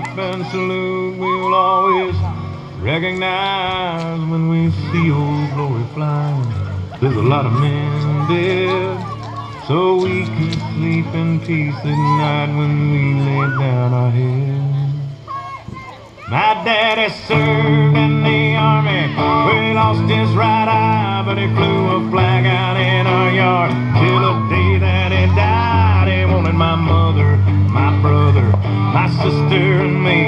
up and salute. We'll always recognize when we see old glory flying. There's a lot of men dead, so we can sleep in peace at night when we lay down our heads. My daddy served in the army. We lost his right eye, but he flew a flag out in our yard sister, and me